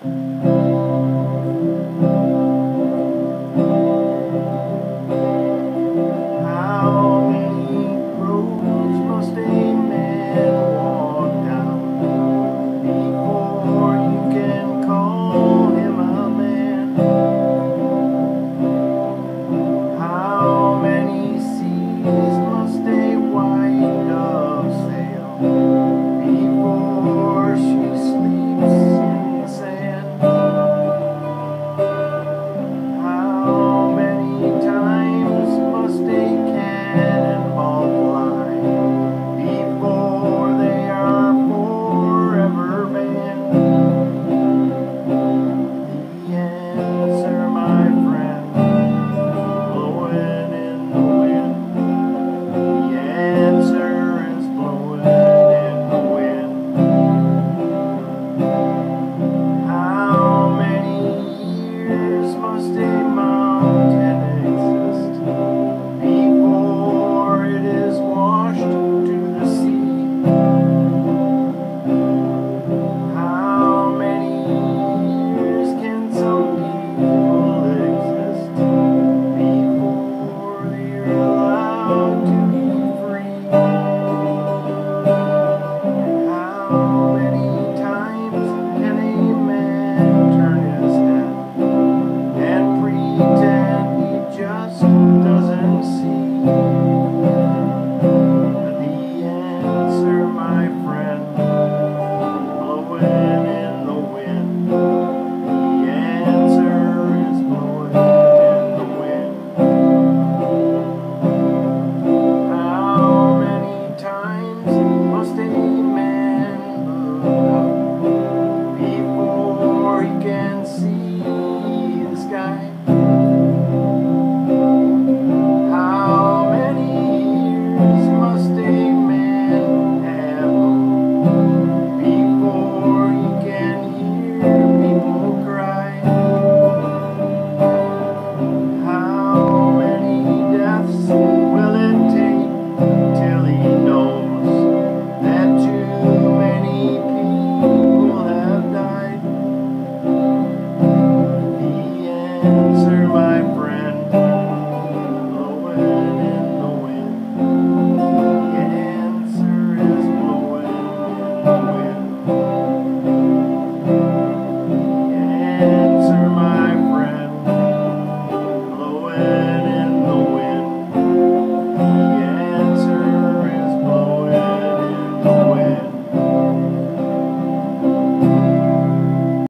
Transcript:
How friends are my friend.